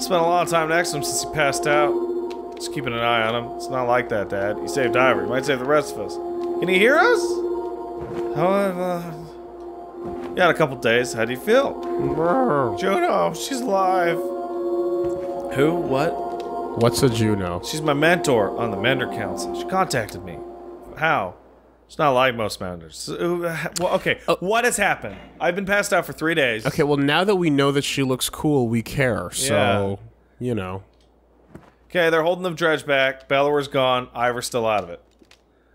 Spent a lot of time next to him since he passed out. Just keeping an eye on him. It's not like that, Dad. He saved Ivory. Might save the rest of us. Can he hear us? However, yeah, in a couple days. How do you feel? Juno, she's alive. Who? What? What's a Juno? She's my mentor on the Mender Council. She contacted me. How? It's not like most Menders. Uh, well, okay. What has happened? I've been passed out for three days. Okay, well now that we know that she looks cool, we care. So, you know. Okay, they're holding the dredge back. Bellower's gone. Iver's still out of it.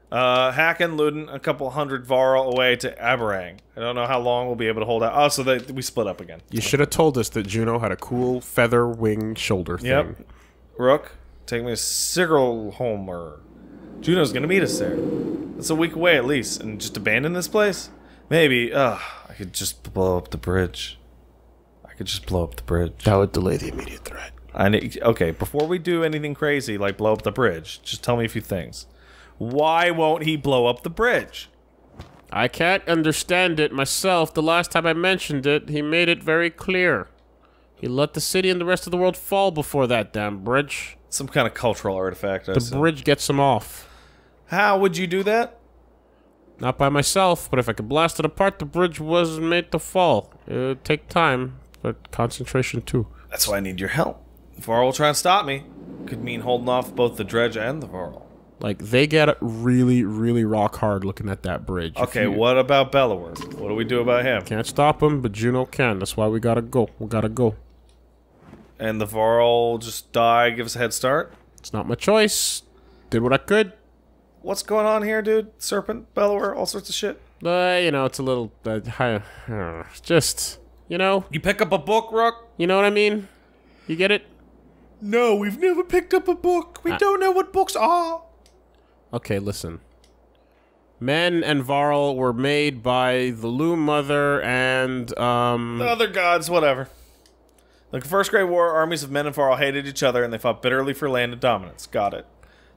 Uh, Hakon, Ludin, a couple hundred Varl away to Arberrang. I don't know how long we'll be able to hold out. Oh, so they, we split up again. You should have told us that Juno had a cool feather wing shoulder thing. Yep. Rook, take me to Sigrelholmer. Juno's gonna meet us there. That's a week away at least, and just abandon this place? Maybe. Ugh, I could just blow up the bridge. I could just blow up the bridge. That would delay the immediate threat. I need. Okay, before we do anything crazy like blow up the bridge, just tell me a few things. Why won't he blow up the bridge? I can't understand it myself. The last time I mentioned it, he made it very clear. He let the city and the rest of the world fall before that damn bridge. Some kind of cultural artifact. I The assume. bridge gets them off. How would you do that? Not by myself, but if I could blast it apart, the bridge wasn't made to fall. It would take time, but concentration too. That's why I need your help. Varl will try and stop me. Could mean holding off both the dredge and the Varl. Like, they get really, really rock hard looking at that bridge. Okay, you what about Bellower? What do we do about him? Can't stop him, but Juno can. That's why we gotta go. We gotta go. And the Varl just die, give us a head start? It's not my choice. Did what I could. What's going on here, dude? Serpent, Bellower, all sorts of shit. But, you know, it's a little... Uh, uh, just, you know, You pick up a book, Rook? you know what I mean? You get it? No, we've never picked up a book. We don't know what books are. Okay, listen. Men and Varl were made by the Loom Mother and, um... Other gods, whatever. Like the First Great War, armies of men and Varl hated each other and they fought bitterly for land and dominance. Got it.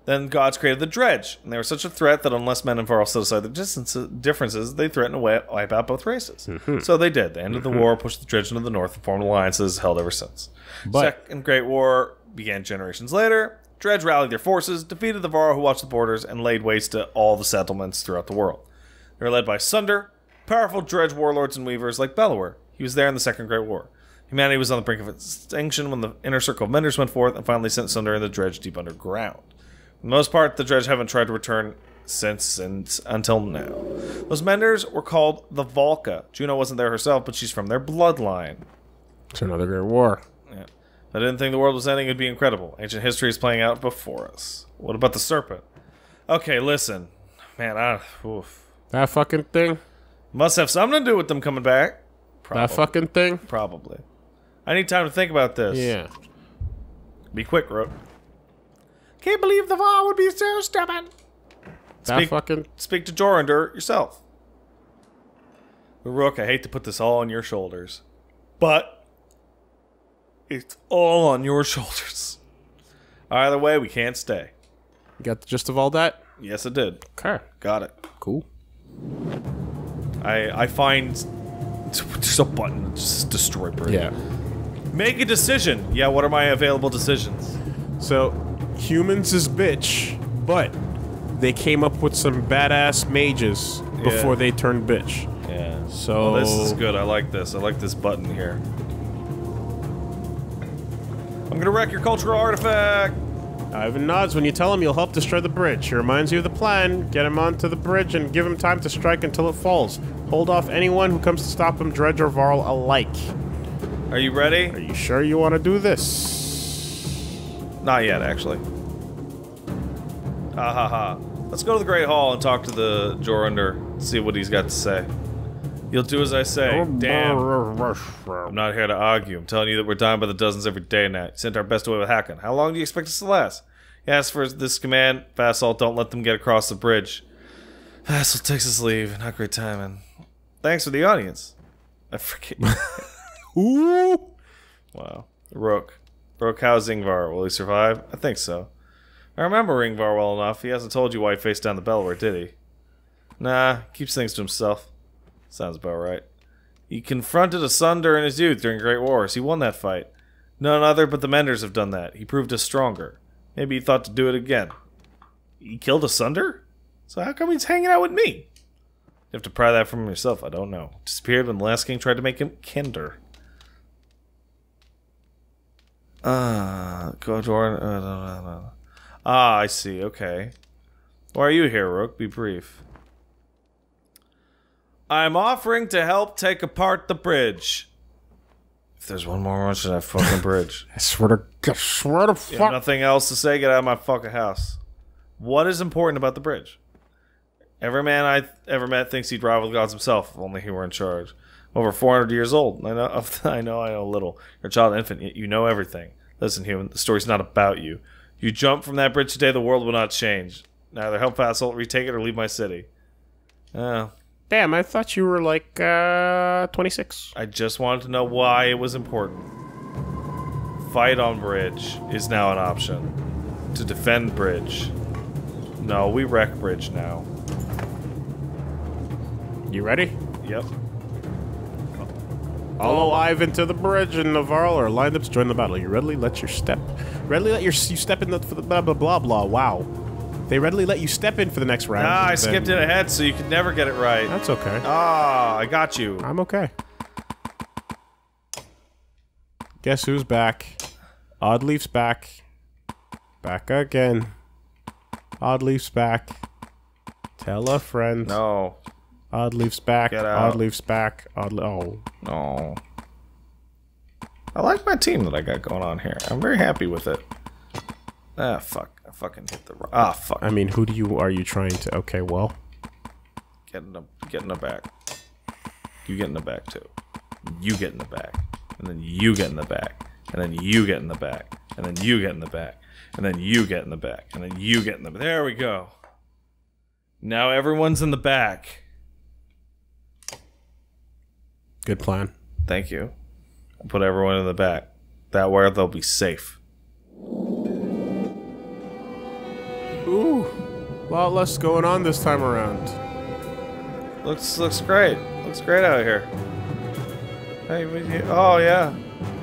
Then gods created the Dredge, and they were such a threat that unless men and Varl set aside their differences, they threatened to wipe out both races. Mm-hmm. So they did. They ended the mm-hmm. war, pushed the Dredge into the north, and formed alliances held ever since. But- Second Great War began generations later. Dredge rallied their forces, defeated the Varl who watched the borders, and laid waste to all the settlements throughout the world. They were led by Sunder, powerful Dredge warlords and weavers like Bellower. He was there in the Second Great War. Humanity was on the brink of extinction when the inner circle of Menders went forth and finally sent Sunder and the Dredge deep underground. For the most part, the Dredge haven't tried to return since until now. Those Menders were called the Valka. Juno wasn't there herself, but she's from their bloodline. It's another great war. Yeah. I didn't think the world was ending. It'd be incredible. Ancient history is playing out before us. What about the serpent? Okay, listen. Man, I oof. That fucking thing? must have something to do with them coming back. That fucking thing? Probably. I need time to think about this. Yeah. Be quick, Rook. Can't believe the Var would be so stubborn. That Speak- fucking... Speak to Jorundr yourself. Rook, I hate to put this all on your shoulders, but it's all on your shoulders. Either way, we can't stay. You got the gist of all that? Yes, it did. Okay. Got it. Cool. I I find there's a button just destroy bridge. Yeah. Make a decision. Yeah, what are my available decisions? So, humans is bitch, but they came up with some badass mages before they turned bitch. Yeah. So Oh, this is good. I like this. I like this button here. I'm gonna wreck your cultural artifact. Eyvind nods when you tell him you'll help destroy the bridge. He reminds you of the plan. Get him onto the bridge and give him time to strike until it falls. Hold off anyone who comes to stop him, Dredge or Varl alike. Are you ready? Are you sure you want to do this? Not yet, actually. Ha ha ha. Let's go to the Great Hall and talk to the Jorundr. See what he's got to say. You'll do as I say. Damn. I'm not here to argue. I'm telling you that we're dying by the dozens every day now. You sent our best away with Hakon. How long do you expect us to last? He asks for this command. Vassal, don't let them get across the bridge. Vassal takes his leave. Not great timing. Thanks for the audience. I forget. Ooh. wow. Rook. Rook, how's Iver? Will he survive? I think so. I remember Iver well enough. He hasn't told you why he faced down the Bellower, did he? Nah, keeps things to himself. Sounds about right. He confronted Asunder in his youth during Great Wars. He won that fight. None other but the Menders have done that. He proved us stronger. Maybe he thought to do it again. He killed Asunder? So how come he's hanging out with me? You have to pry that from yourself. I don't know. Disappeared when the last king tried to make him kinder. Ah, uh, go to our. Uh. Ah, I see. Okay. Why are you here, Rook? Be brief. I'm offering to help take apart the bridge. If there's one more mention of that fucking bridge. I swear to, I swear to fuck. nothing else to say, get out of my fucking house. What is important about the bridge? Every man I ever met thinks he'd rival the gods himself, if only he were in charge. Over 400 years old. I know, I know, I know little. You're a child infant, you know everything. Listen, human, the story's not about you. You jump from that bridge today, the world will not change. Neither help Vassal, retake it, or leave my city. Oh, Damn, I thought you were like uh 26. I just wanted to know why it was important. Fight on bridge is now an option. To defend bridge. No, we wreck bridge now. You ready? Yep. All alive into the bridge, and Navarro are lined up to join the battle. You readily let your step, readily let your you step in the, for the blah blah blah blah. Wow, they readily let you step in for the next round. Ah, I then- skipped it ahead so you could never get it right. That's okay. Ah, I got you. I'm okay. Guess who's back? Oddleif's back. Back again. Oddleif's back. Tell a friend. No. Oddleif's back. Odd leaves back. Oddle. Oh. No. I like my team that I got going on here. I'm very happy with it. Ah, fuck. I fucking hit the... Ah, fuck. I mean, who do you are you trying to? Okay, well. Getting in the get the back. You get in the back too. You get in the back. And then you get in the back. And then you get in the back. And then you get in the back. And then you get in the back. And then you get in the back. There we go. Now everyone's in the back. Good plan. Thank you. I put everyone in the back. That way they'll be safe. Ooh. A lot less going on this time around. Looks looks great. Looks great out here. Hey, we, oh yeah.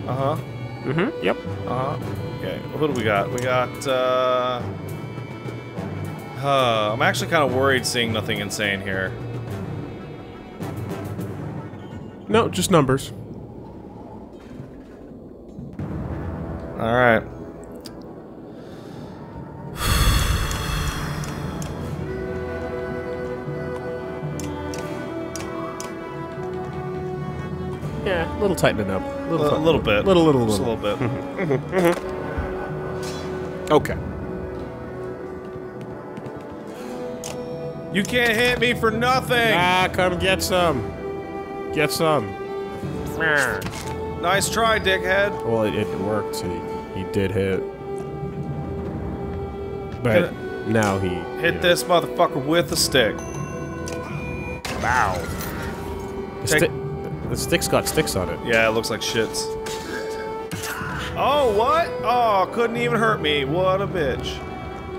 Uh huh. Mm-hmm. Yep. Uh huh. Okay, who do we got? We got, uh. Uh, I'm actually kind of worried seeing nothing insane here. No, just numbers. Alright. Yeah, a little tightening up. A Little, little, little bit. Little, little, Just a little. little bit. Okay. You can't hit me for nothing! Ah, come get some. Get some. Nice try, dickhead. Well, it, it worked. He, he did hit. But now he Hit this motherfucker with a stick. Wow. The, sti- the stick's got sticks on it. Yeah, it looks like shits. Oh, what? Oh, couldn't even hurt me. What a bitch.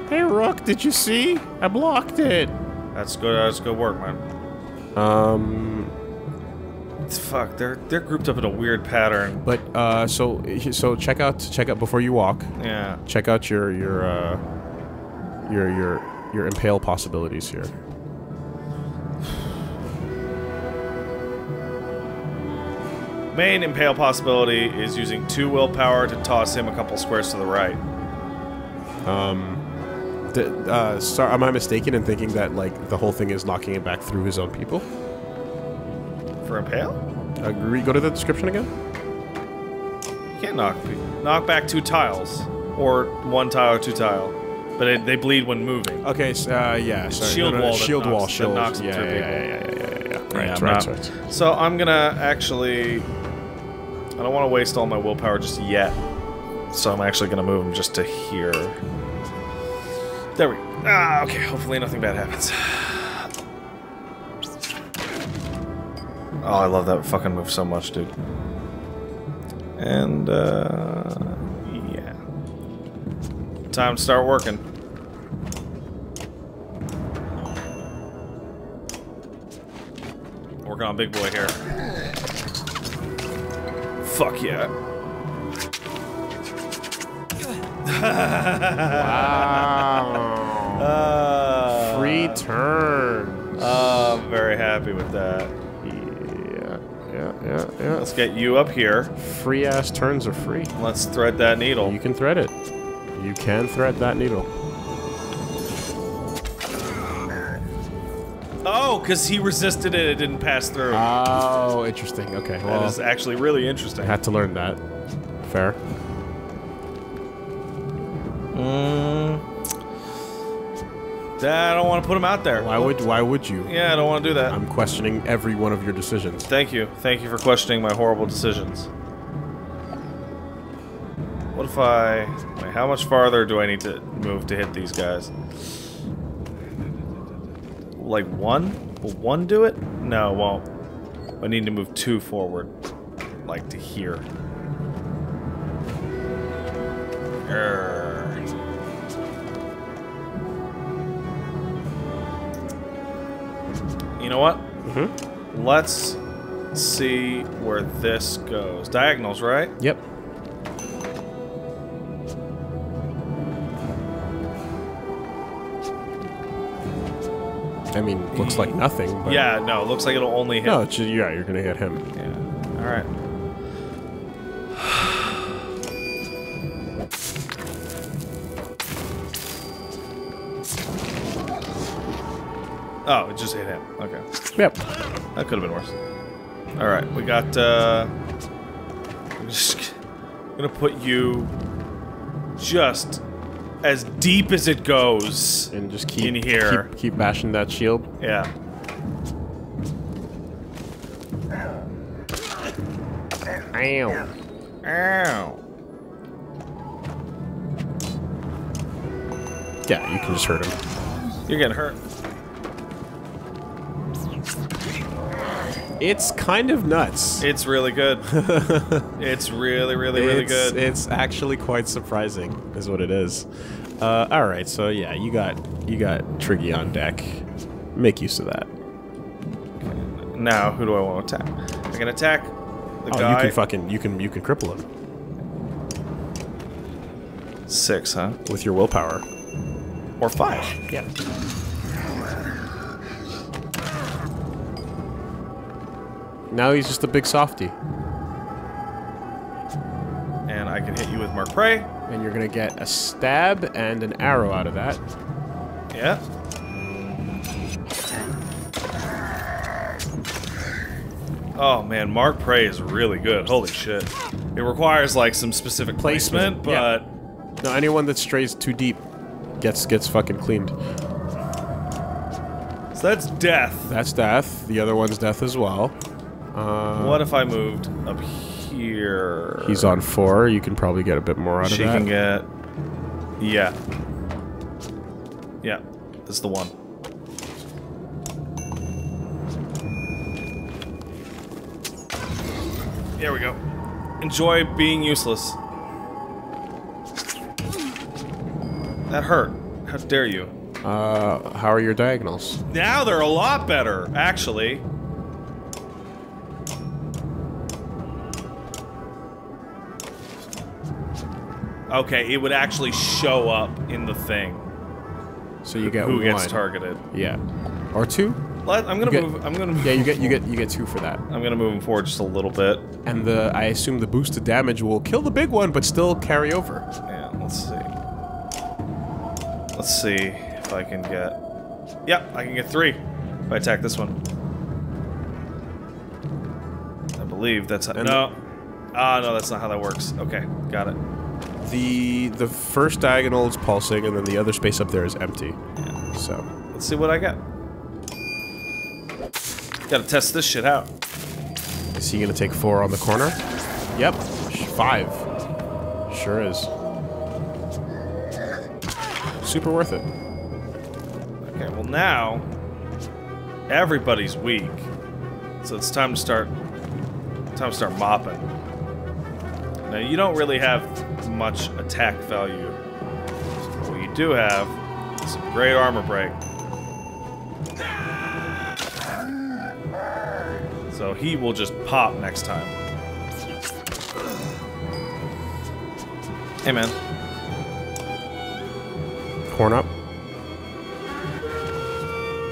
Hey, Rook, did you see? I blocked it. That's good. That's good work, man. Um, fuck, they're they're grouped up in a weird pattern. but uh, so so check out check out before you walk. Yeah. Check out your your uh, your your your impale possibilities here. Main impale possibility is using two willpower to toss him a couple squares to the right. D- uh, sorry, am I mistaken in thinking that like the whole thing is knocking him back through his own people? For impale? Agree. Go to the description again. You can't knock knock back two tiles, or one tile or two tile, but it, they bleed when moving. Okay. s- Uh, yeah. Sorry, shield no, no, no, wall shield knocks- wall. Shield. knocks yeah, yeah, yeah, yeah, yeah, yeah, yeah. Yeah, Right. I'm right. Right. So I'm gonna actually. I don't want to waste all my willpower just yet. So I'm actually gonna move him just to here. There we. Go. Ah, okay. Hopefully nothing bad happens. Oh, I love that fucking move so much, dude. And, uh, yeah. Time to start working. Working on big boy here. Fuck yeah. wow. Uh, Free turns. Uh, I'm very happy with that. Yeah, yeah. Let's get you up here. Free ass turns are free. Let's thread that needle. You can thread it. You can thread that needle. Oh, because he resisted it, it didn't pass through. Oh, interesting. Okay, that well, is actually really interesting. I had to learn that. Fair. Mm. I don't want to put him out there. Why would Why would you? Yeah, I don't want to do that. I'm questioning every one of your decisions. Thank you. Thank you for questioning my horrible decisions. What if I... Wait, how much farther do I need to move to hit these guys? Like one? Will one do it? No, it won't. I need to move two forward. Like to here. Err. You know what? Mm-hmm. Let's see where this goes. Diagonals, right? Yep. I mean, looks like nothing, but Yeah, no, it looks like it'll only hit. no, it's just, yeah, you're gonna hit him. Yeah. All right. Oh, it just hit him. Okay. Yep. That could have been worse. All right, we got. uh I'm just gonna put you just as deep as it goes. And just keep In here. Keep, keep bashing that shield. Yeah. Ow. Ow. Yeah, you can just hurt him. You're getting hurt. It's kind of nuts. It's really good. it's really, really, really it's, good. It's actually quite surprising, is what it is. Uh, all right, so yeah, you got you got Triggy on deck. Make use of that. now, who do I want to attack? I can attack the Oh, guy. you can fucking you can you can cripple him Six, huh? with your willpower. Or five. Yeah. Now he's just a big softy, And I can hit you with Mark Prey. and you're gonna get a stab and an arrow out of that. Yeah. Oh man, Mark Prey is really good. Holy shit. It requires like some specific placement, Placement, but No, anyone that strays too deep gets gets fucking cleaned. so that's death. That's death. The other one's death as well. Uh, What if I moved up here? He's on four. You can probably get a bit more out She of that. She can get. Yeah. Yeah, this is the one. There we go. Enjoy being useless. That hurt. How dare you? Uh, how are your diagonals? Now they're a lot better, actually. Okay, it would actually show up in the thing So you get who one. gets targeted. Yeah, or two. Let, I'm gonna get- move. I'm gonna. Move, Yeah, you get you get you get two for that. I'm gonna move him forward just a little bit. And the I assume the boosted damage will kill the big one, but still carry over. Yeah, let's see. Let's see if I can get. Yep, I can get three if I attack this one. I believe that's how. And no. Ah, no, that's not how that works. Okay, got it. The the first diagonal is pulsing, and then the other space up there is empty. So Let's see what I got. Gotta test this shit out. is he gonna take four on the corner? Yep, five. Sure is. Super worth it. Okay, well now everybody's weak, so it's time to start. Time to start mopping. Now you don't really have much attack value. What you do have is some great armor break. So he will just pop next time. Hey, man. Horn up.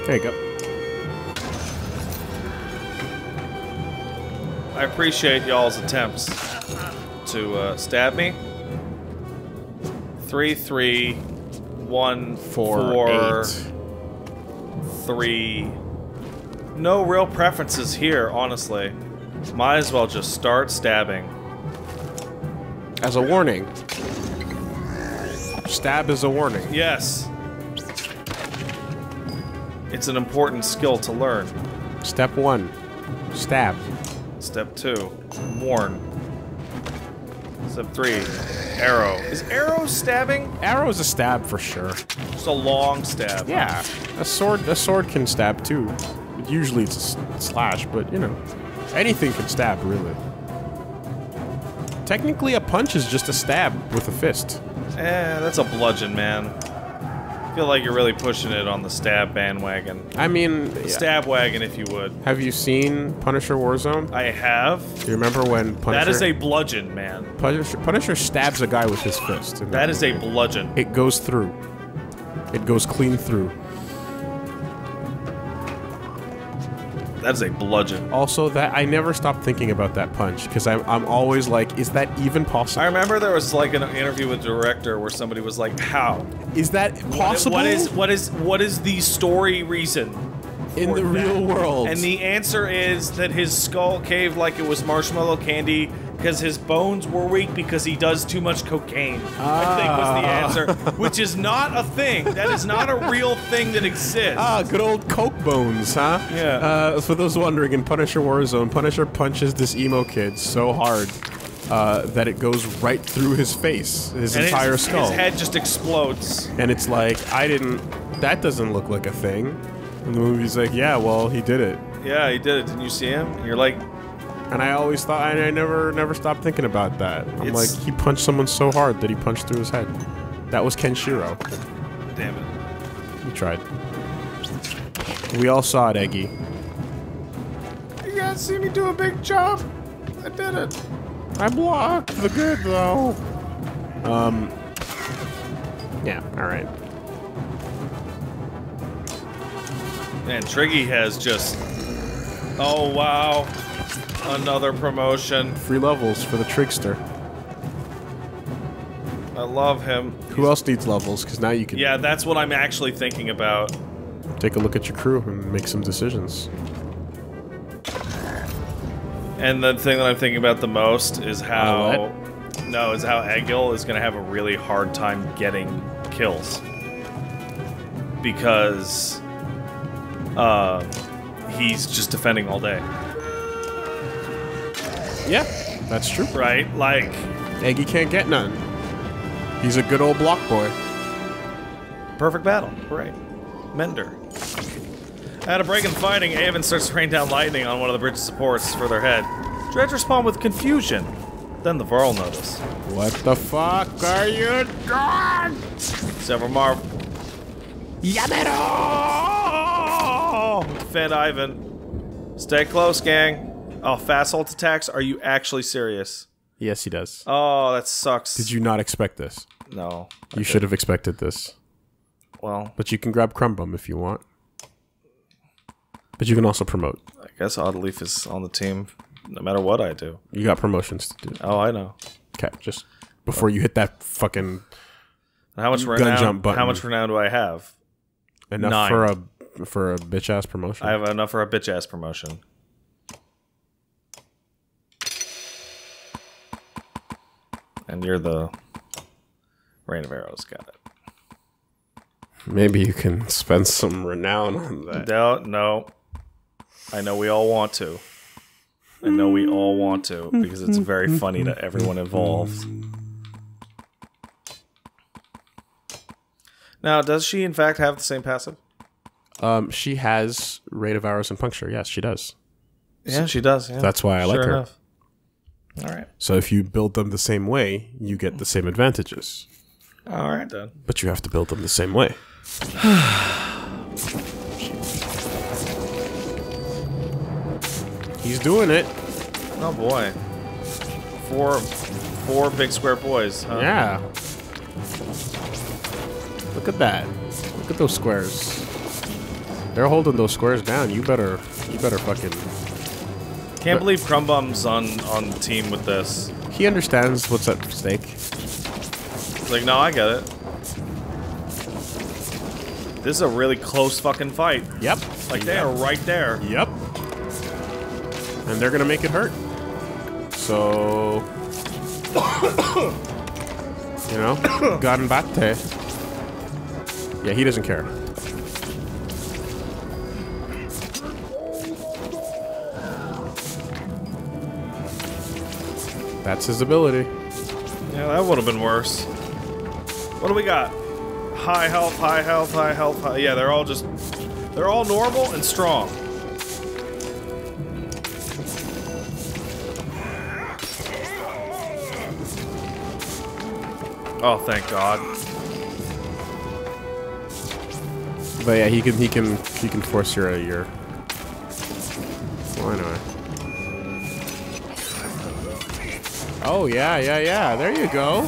There you go. I appreciate y'all's attempts to uh, stab me. Three, three, one, Four, four, eight. three. No real preferences here, honestly. Might as well just start stabbing. As a warning. Stab is a warning. Yes. It's an important skill to learn. Step one. Stab. Step two, warn. Step three, arrow. Is arrow stabbing? Arrow is a stab for sure. Just a long stab. Yeah. A sword a sword can stab too. Usually it's a slash, but you know. Anything can stab, really. Technically a punch is just a stab with a fist. Eh, that's a bludgeon, man. I feel like you're really pushing it on the stab bandwagon. I mean, yeah. Stab wagon, if you would. have you seen Punisher Warzone? I have. Do you remember when Punisher That is a bludgeon, man. Punisher, Punisher stabs a guy with his fist? in That is a bludgeon. It goes through. It goes clean through. That is a bludgeon. Also, that I never stopped thinking about that punch because I'm, I'm always like, is that even possible? I remember there was like an interview with the director where somebody was like, "How is that possible? What is what is what is the story reason in the that?" real world? And the answer is that his skull caved like it was marshmallow candy because his bones were weak because he does too much cocaine. I think was the Ah. answer, which is not a thing. That is not a real thing that exists. Ah, good old Coke bones, huh? Yeah. Uh, for those wondering, in Punisher Warzone, Punisher punches this emo kid so hard uh, that it goes right through his face, his and entire his, skull. His head just explodes. And it's like, I didn't. That doesn't look like a thing. And the movie's like, yeah, well, he did it. Yeah, he did it. Didn't you see him? And you're like, And I always thought, and I never, never stopped thinking about that. I'm It's- like, he punched someone so hard that he punched through his head. That was Kenshiro. damn it. He tried. We all saw it, Eggy. You guys see me do a big jump? I did it. I blocked the good though. Um. Yeah. All right. Man, Triggy has just. Oh wow, another promotion. Free levels for the trickster. I love him. Who else needs levels? Because now you can Yeah, that's what I'm actually thinking about. take a look at your crew and make some decisions. And the thing that I'm thinking about the most is how. Uh, no, is how Egil is going to have a really hard time getting kills. Because. Uh. He's just defending all day, Yeah, that's true. right? Like, Eggy can't get none. He's a good old block boy. perfect battle. Right. Mender. At a break in fighting, Eyvind starts to rain down lightning on one of the bridge supports for their head. Dredge respond with confusion. Then the Varl notice. What the fuck are you doing? Several Marv Yamero! defend Eyvind. Stay close, gang. Oh, fast ult attacks? Are you actually serious? Yes, he does. Oh, that sucks. Did you not expect this? No. You should have expected this. Well, But you can grab Crumbum if you want. But you can also promote. I guess Oddleif is on the team no matter what I do. You got promotions to do. Oh, I know. Okay, just before you hit that fucking And how much Gun renown? jump button. How much renown do I have? enough Nine. for a for a bitch ass promotion. I have enough for a bitch ass promotion. And you're the Rain of Arrows. Got it. Maybe you can spend some renown on that. No, no. I know we all want to. I know we all want to because it's very funny to everyone involved. Now, does she in fact have the same passive? Um, she has rate of arrows and puncture. Yes, she does. Yeah, she does. Yeah. That's why I like her. enough. All right. So if you build them the same way, you get the same advantages. All right then. But you have to build them the same way. He's doing it. Oh boy. Four, four big square boys. Huh? Yeah. Look at that. Look at those squares. They're holding those squares down. You better, you better fucking. Can't believe Crumbum's on on the team with this. He understands what's at stake. Like, no, I get it. This is a really close fucking fight. Yep. Like they are right there. Yep. And they're gonna make it hurt. So, you know, Ganbate. Yeah, he doesn't care. That's his ability. Yeah, that would have been worse. What do we got? High health, high health, high health. High, yeah, they're all just, they're all normal and strong. Oh, thank God. But yeah, he can he can he can force your your. Well, anyway. Oh yeah yeah yeah. There you go.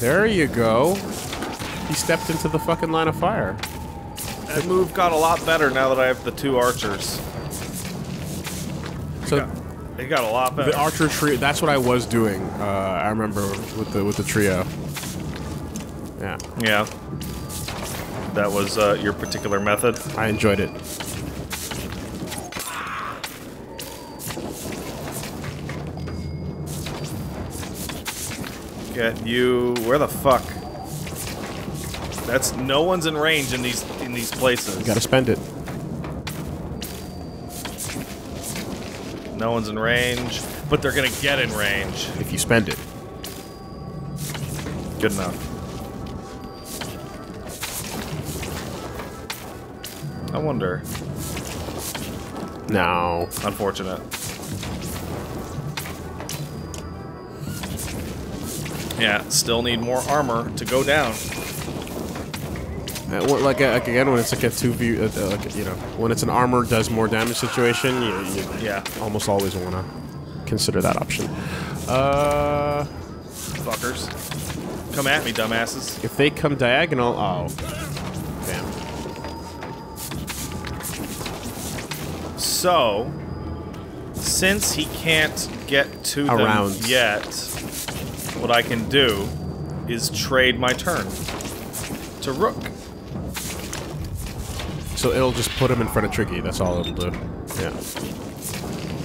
There you go. He stepped into the fucking line of fire. That move got a lot better now that I have the two archers. So It got a lot better. the archer trio. That's what I was doing. Uh, I remember with the with the trio. Yeah, yeah. That was uh, your particular method. I enjoyed it. Get you. Where the fuck? That's no one's in range in these in these places. You gotta spend it. No one's in range, but they're gonna get in range. If you spend it. Good enough. I wonder. No. Unfortunate. Yeah, still need more armor to go down. Uh, well, like, uh, like again, when it's like a two view, uh, uh, like, you know, when it's an armor does more damage situation, you, you Yeah, almost always want to consider that option. Uh, fuckers. Come at me, dumbasses. if they come diagonal, oh, damn. So, since he can't get to them yet, what I can do is trade my turn to Rook. So it'll just put him in front of Tricky. That's all it'll do. Yeah.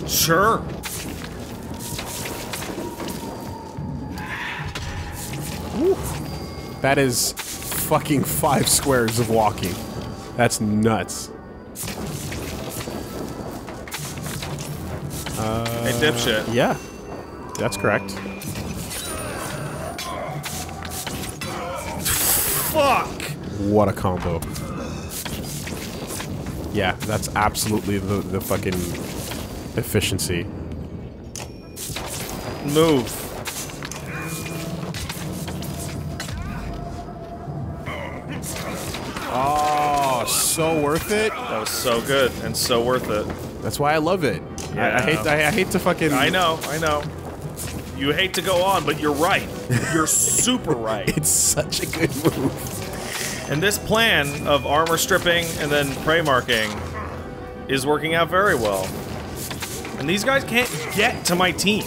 Sure. That is fucking five squares of walking. That's nuts. Hey, dipshit. Uh, yeah, that's correct. Fuck! What a combo. Yeah, that's absolutely the, the fucking efficiency. Move. Oh, so worth it. That was so good and so worth it. That's why I love it. I, I Yeah. hate I, I hate to fucking. I know, I know. You hate to go on, but you're right. You're super right. It's such a good move. And this plan of armor stripping and then prey marking is working out very well. And these guys can't get to my team.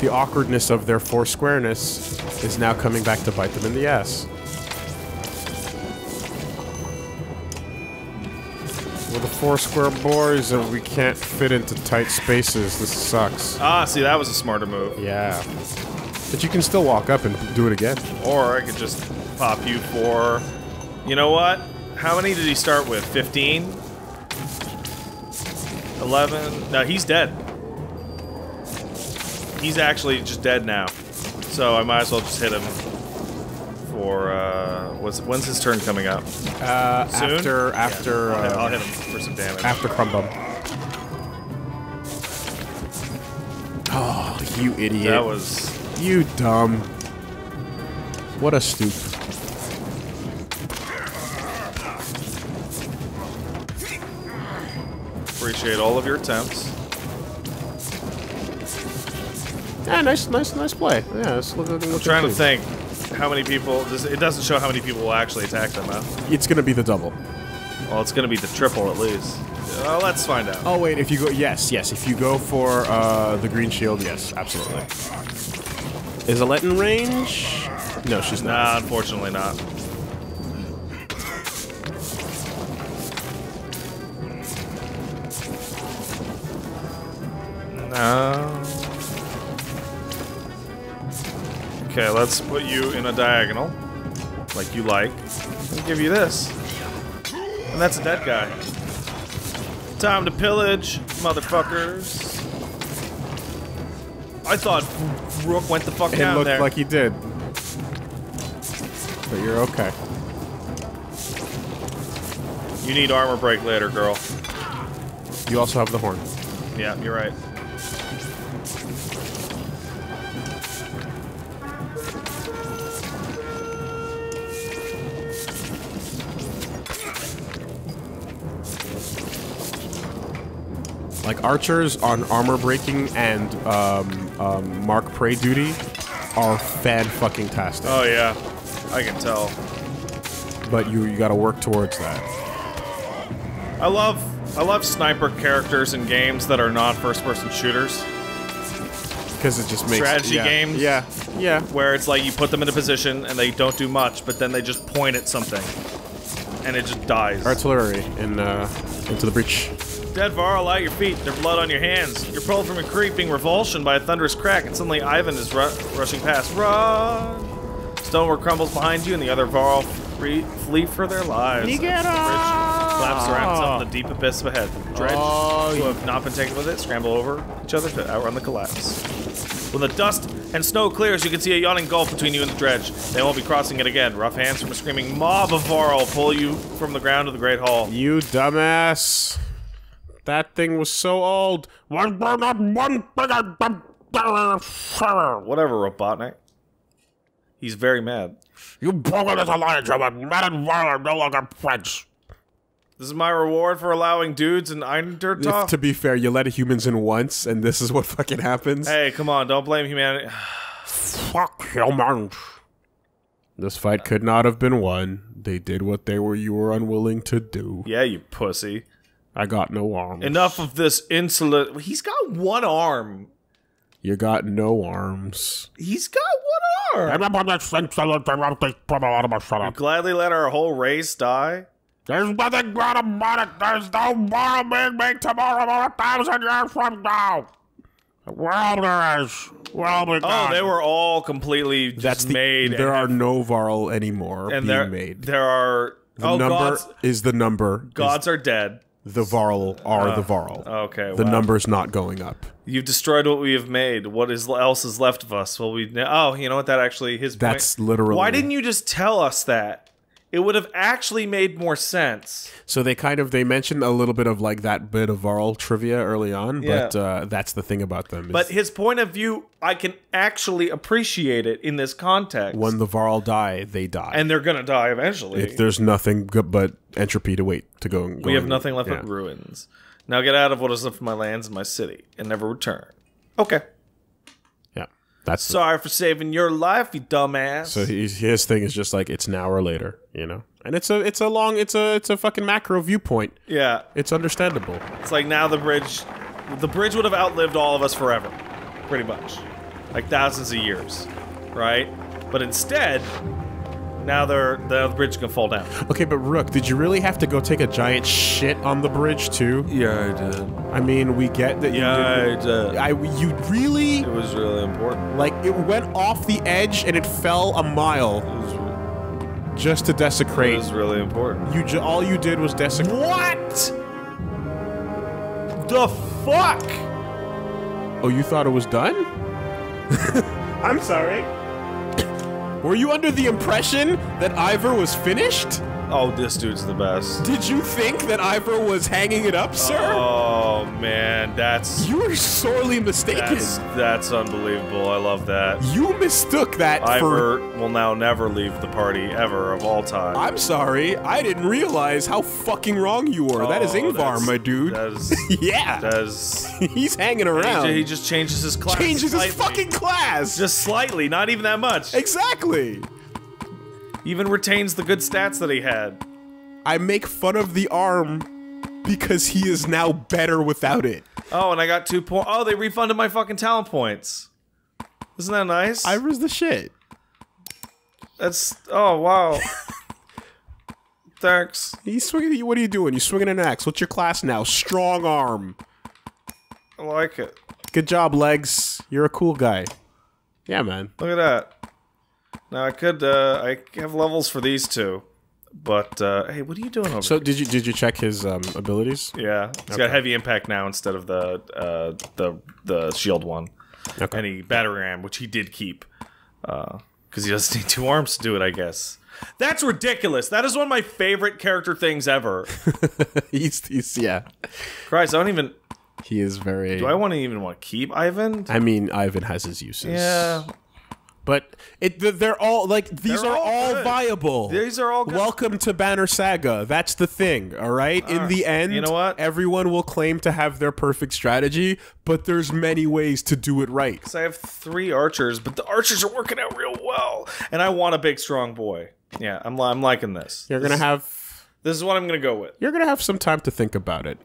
The awkwardness of their four squareness is now coming back to bite them in the ass. We're the four square boys and we can't fit into tight spaces. This sucks. Ah, see, that was a smarter move. Yeah. But you can still walk up and do it again. Or I could just pop you for. You know what? How many did he start with? 15? 11? No, he's dead. He's actually just dead now. So I might as well just hit him for. Uh, what's, when's his turn coming up? Uh, Soon? after Yeah, after I'll, hit, uh, I'll hit him for some damage. after Crumbum. Oh, you idiot! That was. You dumb. What a stoop. Appreciate all of your attempts. Yeah, nice, nice, nice play. Yeah, it's look, look, I'm trying to think how many people. This, it doesn't show how many people will actually attack them. Huh? It's gonna be the double. Well, it's going to be the triple at least. Well, let's find out. Oh wait, if you go, yes, yes, if you go for uh, the green shield, yes, absolutely. Is Alette in range? No, she's not. Nah, unfortunately not. No. Okay, let's put you in a diagonal, like you like. I'll give you this. And that's a dead guy. Time to pillage, motherfuckers. I thought Rook went the fuck It down looked like he did. But you're okay. you need armor break later, girl. You also have the horn. Yeah, you're right. Like archers on armor breaking and um, um, mark prey duty are fan fucking tastic. Oh yeah, I can tell. but you you got to work towards that. I love I love sniper characters in games that are not first-person shooters, Because it just makes Strategy yeah, games? Yeah, yeah. where it's like you put them in a position and they don't do much, but then they just point at something, and it just dies. Artillery in uh, into the breach. Dead Varl at your feet, their blood on your hands. You're pulled from a creeping revulsion by a thunderous crack, and suddenly Eyvind is ru rushing past. Run! Stonework crumbles behind you, and the other Varl free flee for their lives. You get The bridge off! Collapse around itself in the oh. deep abyss ahead. The dredge, Oh, who have not been taken with it, scramble over each other to outrun the collapse. When the dust and snow clears, you can see a yawning gulf between you and the dredge. They won't be crossing it again. Rough hands from a screaming mob of Varl pull you from the ground to the Great Hall. You dumbass. That thing was so old. One burn up one Whatever, Robotnik. He's very mad. You broken this alliance, you mad and violent, no longer friends. This is my reward for allowing dudes in Einartoft. To be fair, you let humans in once, and this is what fucking happens. Hey, come on, don't blame humanity. Fuck humans. This fight could not have been won. They did what they were you were unwilling to do. yeah, you pussy. I got no arms. Enough of this insolent. He's got one arm. You got no arms. He's got one arm. There's Gladly let our whole race die. There's nothing good about it. There's no moral being made tomorrow or a thousand years from now. Well, there is. Well, we Oh, they were all completely just That's the, made. There are no Varl anymore and being there, made. there are. The oh, number gods, is the number. is gods are dead. The Varl are the uh, Varl. Okay, the wow. number's not going up. You've destroyed what we have made. What is else is left of us? Well, we. Oh, you know what? That actually his. That's point- literally. Why didn't you just tell us that? It would have actually made more sense. So they kind of they mentioned a little bit of like that bit of Varl trivia early on, but uh, that's the thing about them. is But his point of view, I can actually appreciate it in this context. when the Varl die, they die, and they're gonna die eventually. if there's nothing but entropy to wait to go. we have nothing left but ruins. Now get out of what is left of my lands and my city, and never return. Okay. That's the- Sorry for saving your life, you dumbass. so he's, his thing is just like it's now or later, you know. And it's a it's a long it's a it's a fucking macro viewpoint. yeah, It's understandable. it's like now the bridge, the bridge would have outlived all of us forever, pretty much, like thousands of years, right? But instead, now they're the bridge can fall down. Okay, but Rook, did you really have to go take a giant shit on the bridge too? Yeah, I did. I mean, we get that. Yeah, you I did. I you really It was really important. like it went off the edge and it fell a mile It was, just to desecrate. it desecrate. was really important. You ju- all you did was desecrate. What? The fuck? Oh, you thought it was done? I'm sorry. Were you under the impression that Ivor was finished? Oh, this dude's the best. Did you think that Ivor was hanging it up, sir? Oh man, that's you are sorely mistaken. that's that's unbelievable. I love that. you mistook that for. Ivor will now never leave the party ever of all time. I'm sorry, I didn't realize how fucking wrong you were. that is Oh, Ingvar, my dude. That is yeah, that is. he's hanging around. He, he just changes his class. changes his fucking class. just slightly, not even that much. exactly. Even retains the good stats that he had. I make fun of the arm because he is now better without it. Oh, and I got two points. Oh, they refunded my fucking talent points. Isn't that nice? Iver's the shit. That's oh wow. Thanks. He's swinging. What are you doing? You're swinging an axe. What's your class now? Strong arm. I like it. Good job, legs. You're a cool guy. Yeah, man. Look at that. Now I could uh I have levels for these two. But uh hey, what are you doing over So did you did you check his um, abilities? Yeah, it's got heavy impact now instead of the uh, the the shield one. Okay. And he battery ram, which he did keep, because he doesn't need two arms to do it. I guess that's ridiculous. That is one of my favorite character things ever. he's, he's yeah. Christ, I don't even. He is very. Do I want to even want to keep Ivan? I mean, Ivan has his uses. Yeah, But it they're all like these They're are all all, viable. These are all good. Welcome to Banner Saga. That's the thing, all right? In the end, You know what? Everyone will claim to have their perfect strategy, but there's many ways to do it right. so I have three archers, but the archers are working out real well, and I want a big, strong boy. Yeah, I'm I'm liking this. You're going to have This is what I'm gonna go with. you're going to have some time to think about it.